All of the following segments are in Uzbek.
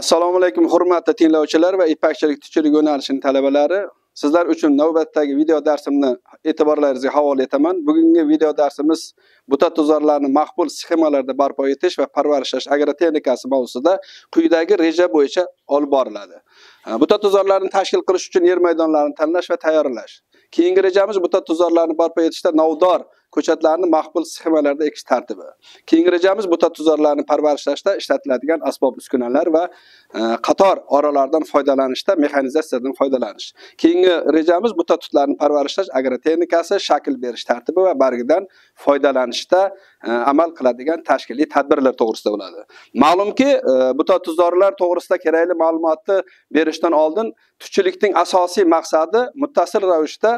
assalomu alaykum hurmatli tinglovchilar va ipakchilik tuchilik yo'nalishining talabalari. Sizlar uchun navbatdagi video darsimni e'tiborlaringizga havola etaman. Bugungi video darsimiz buta tuzorlarni maqbul sxemalarda barpo etish va parvarishlash agrotexnikasi mavzusida quyidagi reja bo'yicha olib boriladi. Buta tuzorlarni tashkil qilish uchun yer maydonlarini tanlash va tayyorlash. Keyingi rejamiz buta tuzorlarni barpo etishda novdor ko'chatlarni maqbul sxemalarda ekish tartibi. Keyingi rejamiz butatuzorlarni parvarishlashda ishlatiladigan asbob uskunalar va e, qator oralardan foydalanishda mexanizatsiyadan foydalanish. Keyingi rejamiz butatutlarni parvarishlash agrotexnikasi shakl berish tartibi va bargidan foydalanishda e, amal qiladigan tashkiliy tadbirlar to'g'risida bo'ladi. Ma'lumki e, buta to'g'risida kerakli ma'lumotni berishdan oldin tutchilikning asosiy maqsadi muttasil ravishda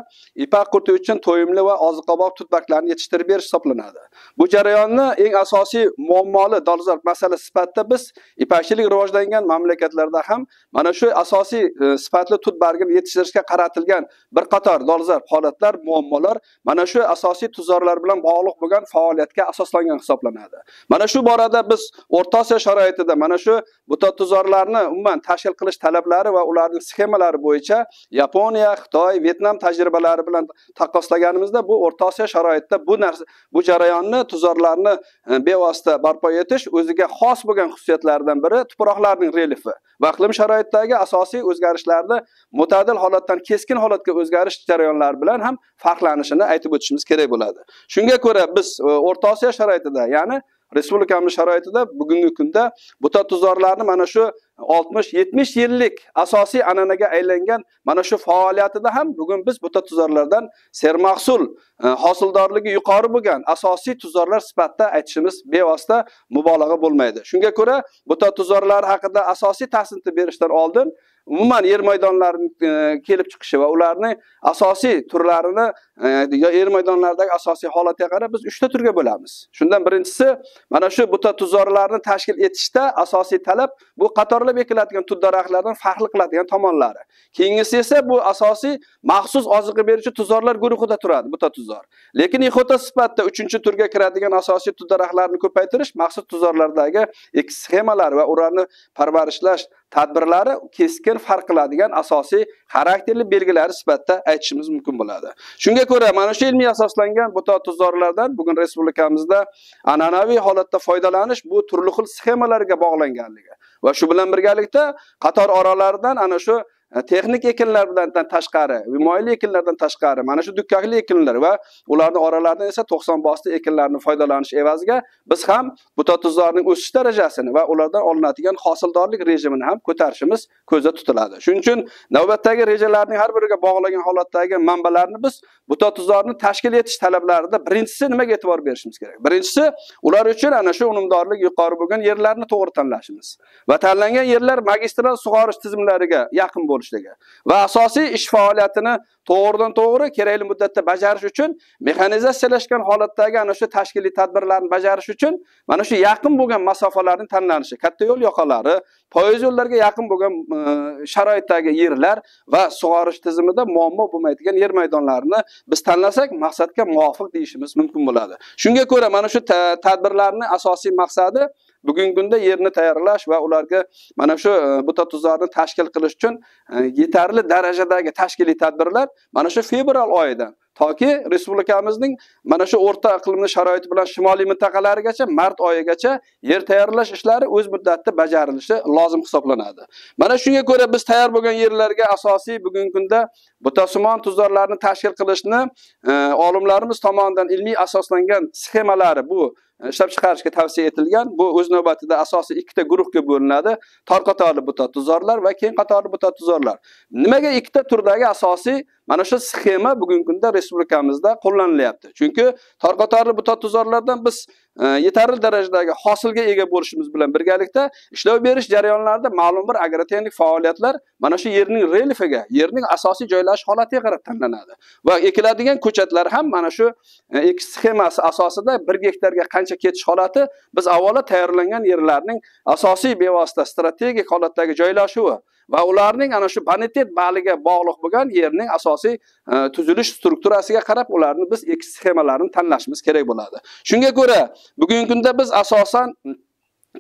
ipak qurti uchun to'yimli va oziq ovqat tutbaklarni mahsulotlarni yetishtirib berish hisoblanadi. Bu jarayonni eng asosiy muammoli dolzarb masala sifatida biz ipakchilik rivojlangan mamlakatlarda ham mana shu asosiy e, sifatli tut bargini yetishtirishga qaratilgan bir qator dolzarb holatlar muammolar mana shu asosiy tuzorlar bilan bog'liq bo'lgan faoliyatga asoslangan hisoblanadi. Mana shu borada biz o'rta osiyo sharoitida mana shu buta tuzorlarni umuman tashkil qilish talablari va ularning sxemalari bo'yicha yaponiya xitoy vyetnam tajribalari bilan taqqoslaganimizda bu o'rta osiyo sharoitida albatta bu narsa bu jarayonni tuzorlarni e, bevosita barpo etish o'ziga xos bo'lgan xususiyatlaridan biri tuproqlarning relyefi va iqlim sharoitidagi asosiy o'zgarishlarni mutadil holatdan keskin holatga o'zgarish jarayonlari bilan ham farqlanishini aytib o'tishimiz kerak bo'ladi. Shunga ko'ra biz e, o'rta osiyo sharoitida ya'ni respublikamiz sharoitida bugungi kunda buta tuzorlarni mana shu oltmish yetmish yillik asosiy an'anaga aylangan mana shu faoliyatida ham bugun biz buta tuzorlardan sermahsul e, hosildorligi yuqori bo'lgan asosiy tuzorlar sifatida aytishimiz bevosita mubolag'a bo'lmaydi. Shunga ko'ra buta tuzorlar haqida asosiy tahsinni berishdan oldin umuman yer maydonlarini e, kelib chiqishi va ularni asosiy turlarini e, yo yer maydonlaridagi asosiy holatiga qarab biz uchta turga bo'lamiz. Shundan birinchisi mana shu buta tuzorlarni tashkil etishda asosiy talab bu qator qatorlab ekiladigan tut daraxtlardan farqli qiladigan tomonlari. Keyingisi esa bu asosiy maxsus oziqa beruvchi tuzorlar guruhida turadi buta tuzor. Lekin ixota sifatida uchinchi turga kiradigan asosiy tut daraxtlarini ko'paytirish maxsus tuzorlardagi sxemalar va ularni parvarishlash tadbirlari keskin farq qiladigan asosiy xarakterli belgilari sifatida aytishimiz mumkin bo'ladi. Shunga ko'ra mana shu ilmiy asoslangan buta tuzorlardan bugun respublikamizda an'anaviy holatda foydalanish bu turli xil sxemalarga bog'langanligi va shu bilan birgalikda qator oralaridan ana shu texnik ekinlardan tashqari himoyali ekinlardan tashqari mana shu dukkakli ekinlar va ularni oralaridan esa to'qson bosli ekinlarni foydalanish evaziga biz ham butatuzlarning o'sish darajasini va ulardan olinadigan hosildorlik rejimini ham ko'tarishimiz ko'zda tutiladi. Shuning uchun navbatdagi rejalarning har biriga bog'lagan holatdagi manbalarni biz butatuzorni tashkil etish talablarida birinchisi nimaga e'tibor berishimiz kerak? Birinchisi ular uchun ana shu unumdorlik yuqori bo'lgan yerlarni to'g'ri tanlashimiz va tanlangan yerlar magistral sug'orish tizimlariga yaqin bo'lishi bo'lishligi va asosiy ish faoliyatini to'g'ridan to'g'ri kerakli muddatda bajarish uchun mexanizatsiyalashgan holatdagi ana shu tashkiliy tadbirlarni bajarish uchun mana shu yaqin bo'lgan masofalarni tanlanishi katta yo'l yoqalari poyezd yo'llariga yaqin bo'lgan e, sharoitdagi yerlar va sug'orish tizimida muammo bo'lmaydigan yer maydonlarini biz tanlasak maqsadga muvofiq deyishimiz mumkin bo'ladi. Shunga ko'ra mana shu tadbirlarni asosiy maqsadi bugungi kunda yerni tayyorlash va ularga mana shu e, buta tuzlarni tashkil qilish uchun e, yetarli darajadagi tashkiliy tadbirlar mana shu fevral oyidan toki respublikamizning mana shu o'rta iqlimli sharoiti bilan shimoliy mintaqalarigacha mart oyigacha yer tayyorlash ishlari o'z muddatida bajarilishi lozim hisoblanadi. Mana shunga ko'ra biz tayyor bo'lgan yerlarga asosiy bugungi kunda butasimon tuzorlarni tashkil qilishni e, olimlarimiz tomonidan ilmiy asoslangan sxemalari bu ishlab chiqarishga tavsiya etilgan. Bu o'z navbatida asosiy ikkita guruhga bo'linadi. Tor qatorli buta tuzorlar va keng qatorli buta tuzorlar. Nimaga ikkita turdagi asosiy mana shu sxema bugungi kunda respublikamizda qo'llanilyapti? Chunki tor qatorli buta tuzorlardan biz yetarli darajadagi hosilga ega bo'lishimiz bilan birgalikda ishlov berish jarayonlarida ma'lum bir agrotexnik faoliyatlar mana shu yerning relyefiga yerning asosiy joylashish holatiga qarab tanlanadi. Va ekiladigan ko'chatlar ham mana shu e, ekish sxemasi asosida bir gektarga qancha ketish holati biz avvalo tayyorlangan yerlarning asosiy bevosita strategik holatdagi joylashuvi va ularning ana shu bonitet baliga bog'liq bo'lgan yerning asosiy e, tuzilish strukturasiga qarab ularni biz ekish tanlashimiz kerak bo'ladi. Shunga ko'ra bugungi kunda biz asosan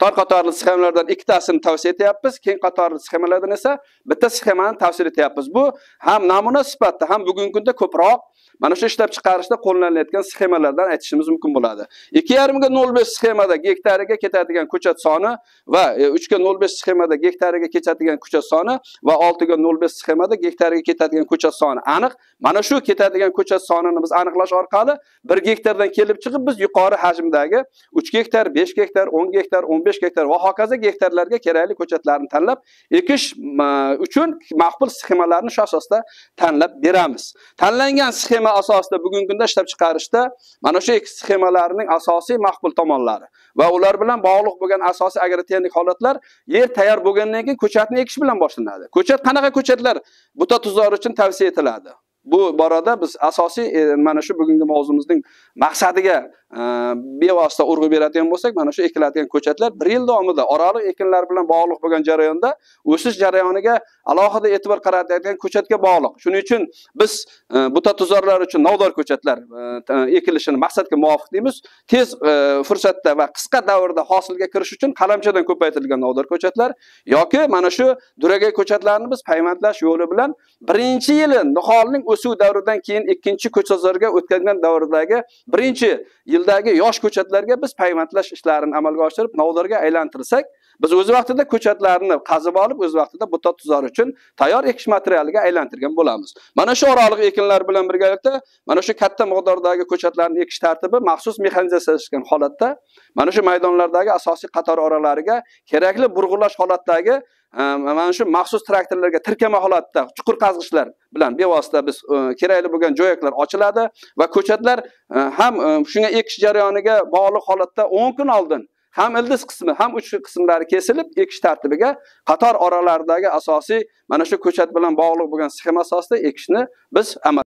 tor qatorli sxemalardan ikkitasini tavsiya etyapmiz keng qatorli sxemalardan esa bitta sxemani tavsiya etyapmiz. Bu ham namuna sifatida ham bugungi kunda ko'proq mana shu ishlab chiqarishda qo'llanilayotgan sxemalardan aytishimiz mumkin bo'ladi. ikki yarimga nol besh sxemada gektariga ketadigan ko'chat soni va e, uchga nol besh sxemada gektariga ketadigan ko'chat soni va oltiga nol besh sxemada gektariga ketadigan ko'chat soni. Aniq mana shu ketadigan ko'chat sonini biz aniqlash orqali bir gektardan kelib chiqib biz yuqori hajmdagi uch gektar besh gektar o'n gektar o'n besh gektar va hokazo gektarlarga kerakli ko'chatlarni tanlab ekish uchun maqbul sxemalarni shu asosda tanlab beramiz. Tanlangan sxema asosida bugungi kunda ishlab chiqarishda mana shu sxemalarning asosiy maqbul tomonlari va ular bilan bog'liq bo'lgan asosiy agrotexnik holatlar yer tayyor bo'lgandan keyin ko'chatni ekish bilan boshlanadi. Ko'chat qanaqa ko'chatlar? Buta tuzori uchun tavsiya etiladi. Bu borada biz asosiy e, mana shu bugungi mavzumizning maqsadiga e, bevosita urg'u beradigan bo'lsak mana shu ekiladigan ko'chatlar bir yil davomida oraliq ekinlar bilan bog'liq bo'lgan jarayonda o'sish jarayoniga alohida e'tibor qaratadigan ko'chatga bog'liq. Shuning uchun biz e, buta uchun navdor ko'chatlar e, ekilishini maqsadga muvofiq deymiz. Tez e, fursatda va qisqa davrda hosilga kirish uchun qalamchadan ko'paytirilgan navdor ko'chatlar yoki mana shu duragay ko'chatlarni biz payvandlash yo'li bilan birinchi yili niholning o'suv davridan keyin ikkinchi ko'chazorga o'tkazgan davrdagi birinchi yildagi yosh ko'chatlarga biz payvandlash ishlarini amalga oshirib novlarga aylantirsak biz o'z vaqtida ko'chatlarni qazib olib o'z vaqtida buta tuzor uchun tayyor ekish materialiga aylantirgan bo'lamiz. Mana shu oraliq ekinlar bilan birgalikda mana shu katta miqdordagi ko'chatlarni ekish tartibi maxsus mexanizatsiyalashgan holatda mana shu maydonlardagi asosiy qator oralariga kerakli burg'ulash holatdagi mana shu maxsus traktorlarga tirkama holatda chuqur qazg'ichlar bilan bevosita biz e, kerakli bo'lgan jo'yaklar ochiladi va ko'chatlar e, ham e, shunga ekish jarayoniga bog'liq holatda o'n kun oldin ham ildiz qismi ham uch qismlari kesilib ekish tartibiga qator oralaridagi asosiy mana shu ko'chat bilan bog'liq bo'lgan sxema asosida ekishni biz amal